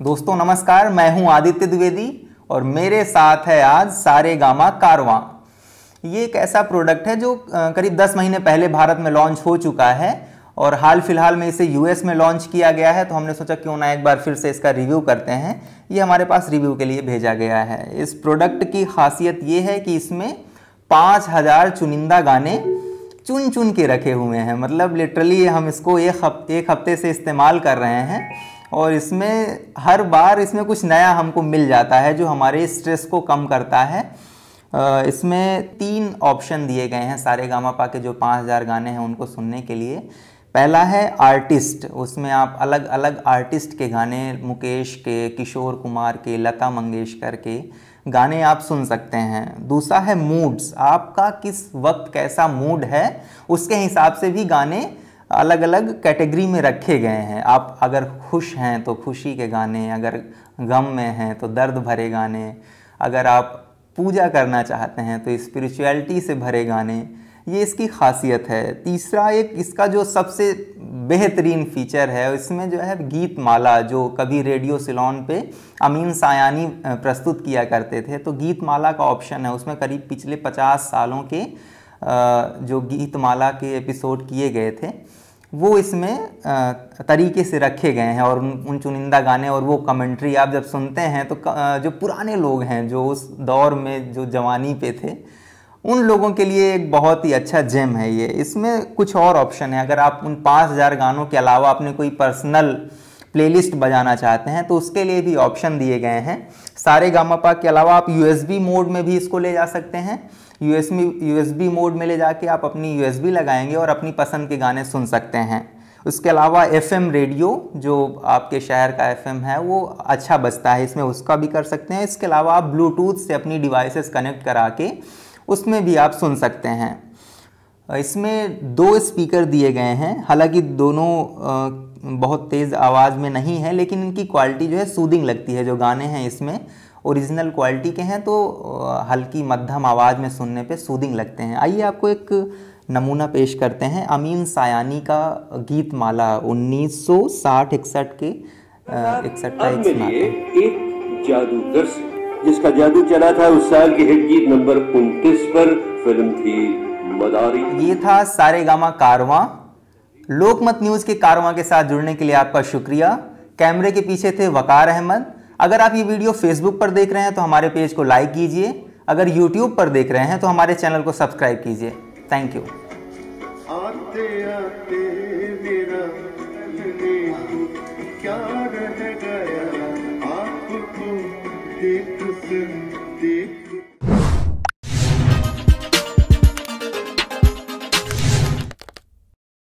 दोस्तों, नमस्कार, मैं हूँ आदित्य द्विवेदी और मेरे साथ है आज सारे गामा कारवां। ये एक ऐसा प्रोडक्ट है जो करीब 10 महीने पहले भारत में लॉन्च हो चुका है और हाल फ़िलहाल में इसे यूएस में लॉन्च किया गया है तो हमने सोचा क्यों ना एक बार फिर से इसका रिव्यू करते हैं। ये हमारे पास रिव्यू के लिए भेजा गया है। इस प्रोडक्ट की खासियत ये है कि इसमें पाँच हज़ार चुनिंदा गाने चुन चुन के रखे हुए हैं। मतलब लिटरली हम इसको एक हफ़्ते एक हफ़्ते से इस्तेमाल कर रहे हैं और इसमें हर बार इसमें कुछ नया हमको मिल जाता है जो हमारे स्ट्रेस को कम करता है। इसमें तीन ऑप्शन दिए गए हैं सारे गामा पा के जो पाँच हज़ार गाने हैं उनको सुनने के लिए। पहला है आर्टिस्ट, उसमें आप अलग अलग आर्टिस्ट के गाने, मुकेश के, किशोर कुमार के, लता मंगेशकर के गाने आप सुन सकते हैं। दूसरा है मूड्स, आपका किस वक्त कैसा मूड है, उसके हिसाब से भी गाने अलग अलग कैटेगरी में रखे गए हैं। आप अगर खुश हैं तो खुशी के गाने, अगर गम में हैं तो दर्द भरे गाने, अगर आप पूजा करना चाहते हैं तो स्पिरिचुअलिटी से भरे गाने ये इसकी खासियत है। तीसरा एक इसका जो सबसे बेहतरीन फीचर है, इसमें जो है गीत माला जो कभी रेडियो सिलोन पे अमीन सायानी प्रस्तुत किया करते थे। तो गीत माला का ऑप्शन है, उसमें करीब पिछले पचास सालों के जो गीत माला के एपिसोड किए गए थे, वो इसमें तरीके से रखे गए हैं और उन चुनिंदा गाने और वो कमेंट्री आप जब सुनते हैं तो जो पुराने लोग हैं, जो उस दौर में जो जवानी पे थे उन लोगों के लिए एक बहुत ही अच्छा जेम है ये। इसमें कुछ और ऑप्शन है। अगर आप उन पाँच हज़ार गानों के अलावा अपने कोई पर्सनल प्लेलिस्ट बजाना चाहते हैं तो उसके लिए भी ऑप्शन दिए गए हैं। सारे गामापा के अलावा आप यूएसबी मोड में भी इसको ले जा सकते हैं। यूएसबी यूएसबी मोड में ले जाके आप अपनी यूएसबी लगाएँगे और अपनी पसंद के गाने सुन सकते हैं। उसके अलावा एफएम रेडियो जो आपके शहर का एफएम है, वो अच्छा बजता है। इसमें उसका भी कर सकते हैं। इसके अलावा आप ब्लूटूथ से अपनी डिवाइसेस कनेक्ट करा के उसमें भी आप सुन सकते हैं। इसमें दो स्पीकर दिए गए हैं हालाँकि दोनों बहुत तेज़ आवाज़ में नहीं है लेकिन इनकी क्वालिटी जो है सूदिंग लगती है जो गाने हैं इसमें। ओरिजिनल क्वालिटी के हैं तो हल्की मध्यम आवाज़ में सुनने पे सूदिंग लगते हैं। आइए आपको एक नमूना पेश करते हैं। अमीन सायानी का गीत माला 1960 इकसठ के इकसठ का एक जादूगर से। जिसका जादू चला था उस साल के हिट गीत नंबर 29 पर फ़िल्म थी मदारी। ये था सारे गामा कारवा। लोकमत न्यूज़ के कारवा के साथ जुड़ने के लिए आपका शुक्रिया। कैमरे के पीछे थे वकार अहमद। अगर आप ये वीडियो फेसबुक पर देख रहे हैं तो हमारे पेज को लाइक कीजिए। अगर यूट्यूब पर देख रहे हैं तो हमारे चैनल को सब्सक्राइब कीजिए। थैंक यू आते आते